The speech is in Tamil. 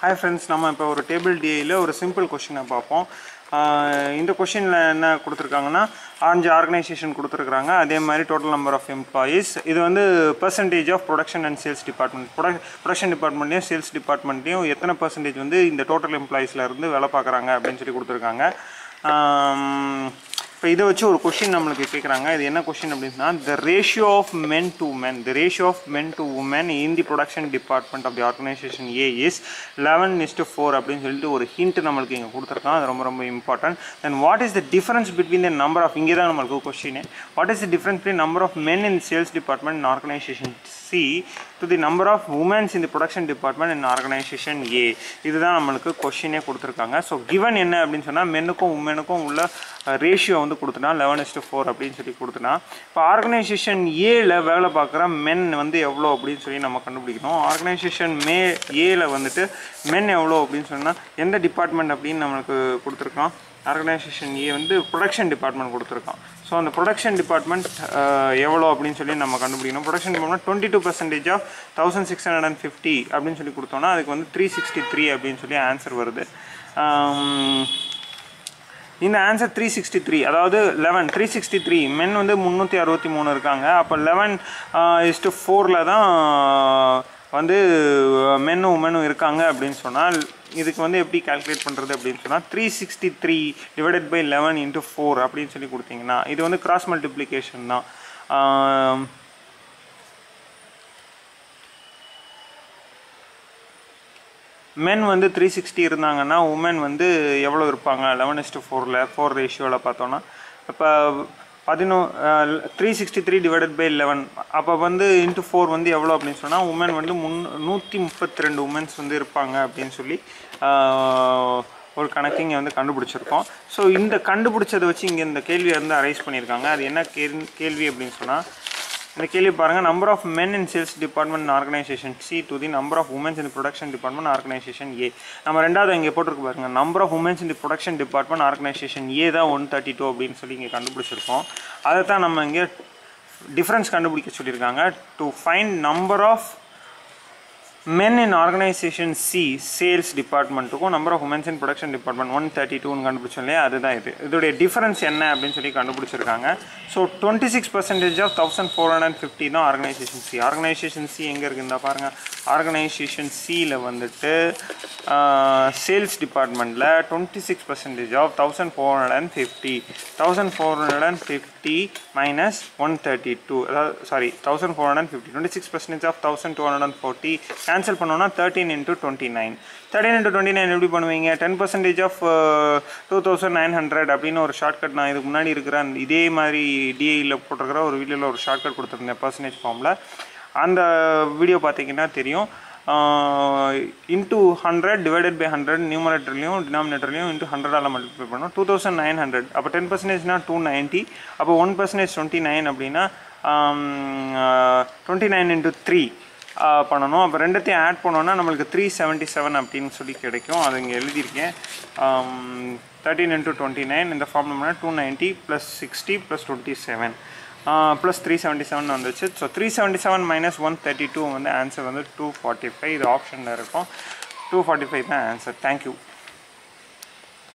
ஹாய் ஃப்ரெண்ட்ஸ் நம்ம இப்போ ஒரு டேபிள் டிஐயில் ஒரு சிம்பிள் கொஷினை பார்ப்போம். இந்த கொஷினில் என்ன கொடுத்துருக்காங்கன்னா அஞ்சு ஆர்கனைசேஷன் கொடுத்துருக்குறாங்க. அதே மாதிரி டோட்டல் நம்பர் ஆஃப் எம்ப்ளாயீஸ் இது வந்து percentage of production and sales department production டிபார்ட்மெண்ட்லையும் sales டிபார்ட்மெண்ட்லேயும் எத்தனை பர்சன்டேஜ் வந்து இந்த டோட்டல் எம்ப்ளாயீஸில் இருந்து வேலை பார்க்குறாங்க அப்படின்னு சொல்லி கொடுத்துருக்காங்க. இப்போ இதை வச்சு ஒரு கொஷின் நம்மளுக்கு கேட்குறாங்க இது என்ன கொஷின் அப்படின்னா the ratio of men to men the ratio of men to woman in the production department of the organisation A is eleven is to four அப்படின்னு சொல்லிட்டு ஒரு ஹிண்ட் நம்மளுக்கு இங்கே கொடுத்துருக்கான். அது ரொம்ப ரொம்ப important then what is the difference between the number of இங்கே தான் நம்மளுக்கு question what is the difference between number of men in sales department in organisation C to the number of womens in the production department in organisation A இதுதான் நம்மளுக்கு கொஷினே கொடுத்துருக்காங்க. ஸோ கிவன் என்ன அப்படின்னு சொன்னால் மென்னுக்கும் உமனுக்கும் உள்ள ரேஷியோ வந்து கொடுத்துனா லெவன் இஸ்டு ஃபோர் அப்படின்னு சொல்லி கொடுத்துனா இப்போ ஆர்கனைசேஷன் ஏல வேலை பார்க்குற மென் வந்து எவ்வளோ அப்படின்னு சொல்லி நம்ம கண்டுபிடிக்கணும். ஆர்கனைசேஷன் மே ஏல வந்துட்டு மென் எவ்வளோ அப்படின்னு சொன்னால் எந்த டிபார்ட்மெண்ட் அப்படின்னு நம்மளுக்கு கொடுத்துருக்கோம்? ஆர்கனைசேஷன் ஏ வந்து ப்ரொடக்ஷன் டிபார்ட்மெண்ட் கொடுத்துருக்கோம். ஸோ அந்த ப்ரொடக்ஷன் டிபார்ட்மெண்ட் எவ்வளோ அப்படின்னு சொல்லி நம்ம கண்டுபிடிக்கணும். Production department twenty two percentage of thousand six hundred and fifty அப்படின்னு சொல்லி கொடுத்தோன்னா அதுக்கு வந்து த்ரீ சிக்ஸ்டி த்ரீ அப்படின்னு சொல்லி ஆன்சர் வருது. இந்த ஆன்சர் த்ரீ சிக்ஸ்டி த்ரீ அதாவது eleven three sixty three men வந்து முந்நூற்றி அறுபத்தி மூணு இருக்காங்க. அப்போ லெவன் இஸ்டு ஃபோரில் தான் uh, வந்து uh, மென்னும் உமனும் இருக்காங்க அப்படின்னு சொன்னால் இதுக்கு வந்து எப்படி கால்குலேட் பண்ணுறது அப்படின்னு சொன்னால் three sixty three divided by eleven into four அப்படின்னு சொல்லி கொடுத்தீங்கன்னா இது வந்து கிராஸ் மல்டிப்ளிகேஷன் தான். Um, மென் வந்து த்ரீ சிக்ஸ்டி இருந்தாங்கன்னா உமன் வந்து எவ்வளோ இருப்பாங்க? லெவன் இஸ்ட்டு ஃபோரில் ஃபோர் ரேஷியோவில் பார்த்தோன்னா இப்போ பதினோ three sixty three divided by eleven அப்போ வந்து இன்ட்டு ஃபோர் வந்து எவ்வளோ அப்படின்னு சொன்னால் உமன் வந்து முன் நூற்றி முப்பத்தி ரெண்டு உமன்ஸ் வந்து இருப்பாங்க அப்படின்னு சொல்லி ஒரு கணக்கு இங்கே வந்து கண்டுபிடிச்சிருக்கோம். ஸோ இந்த கண்டுபிடிச்சதை வச்சு இங்கே இந்த கேள்வியை வந்து அரைஸ் பண்ணியிருக்காங்க. அது என்ன கேள்வி அப்படின்னு சொன்னால் இந்த கேள்வி பாருங்கள் number of men in sales department organisation C to the number of womens in production department organisation A நம்ம ரெண்டாவது இங்கே போட்டிருக்கு பாருங்கள் number of womens in the production department organisation A தான் ஒன் தேர்ட்டி டூ அப்படின்னு சொல்லி இங்கே கண்டுபிடிச்சிருக்கோம். அதை தான் நம்ம இங்கே டிஃப்ரென்ஸ் கண்டுபிடிக்க சொல்லியிருக்காங்க. To find number of men in organisation C sales டிபார்ட்மெண்ட்டுக்கும் number of womens in production department one thirty டூன்னு கண்டுபிடிச்சோம் இல்லையா? அதுதான் இது. இதோடைய டிஃபரன்ஸ் என்ன அப்படின்னு சொல்லி கண்டுபிடிச்சிருக்காங்க. So twenty six percentage of thousand four hundred fifty தான் ஆர்கனைசேஷன் சி ஆர்கனைசேஷன் சி எங்கே இருக்குது இந்த பாருங்கள் ஆர்கனைசேஷன் சியில் வந்துட்டு சேல்ஸ் டிபார்ட்மெண்ட்டில் twenty six percentage of thousand four hundred and fifty thousand four hundred and fifty minus one thirty two அதாவது sorry thousand four hundred fifty twenty six percentage of thousand two hundred and forty cancel பண்ணோன்னா thirteen into twenty nine thirteen into twenty nine எப்படி பண்ணுவீங்க? Ten percentage of two thousand nine hundred அப்படின்னு ஒரு ஷார்ட்கட் நான் இதுக்கு முன்னாடி இருக்கிற இதே மாதிரி டிஐயில் போட்டிருக்கிற ஒரு வீடியோவில் ஒரு ஷார்ட்கட் கொடுத்துருந்தேன் பர்சன்டேஜ் ஃபார்மில் அந்த வீடியோ பார்த்தீங்கன்னா தெரியும். Into hundred divided by hundred நியூமரேட்டர்லையும் டினாமினேட்டர்லையும் இன்ட்டு ஹண்ட்ரடால் மல்டிப்ளை பண்ணோம். டூ தௌசண்ட் நைன் ஹண்ட்ரட் அப்போ டென் பர்சன்டேஜ்னா டூ நைன்ட்டி அப்போ ஒன் பர்சன்டேஜ் டுவெண்ட்டி நைன் அப்படின்னா டுவெண்ட்டி நைன் இன்ட்டு த்ரீ பண்ணணும். அப்போ ரெண்டத்தையும் ஆட் பண்ணோன்னா நம்மளுக்கு த்ரீ செவன்ட்டி செவன் அப்படின்னு சொல்லி கிடைக்கும். அது இங்கே எழுதியிருக்கேன். தேர்ட்டின் இன்ட்டு டுவெண்ட்டி நைன் இந்த form number two ninety plus sixty plus twenty seven plus three seventy seven வந்துச்சு. So three seventy seven minus one thirty two வந்து ஆன்சர் வந்து டூ ஃபார்ட்டி ஃபைவ் இது ஆப்ஷனில் இருக்கும். டூ ஃபார்ட்டி ஃபைவ் தான் ஆன்சர் தேங்க்யூ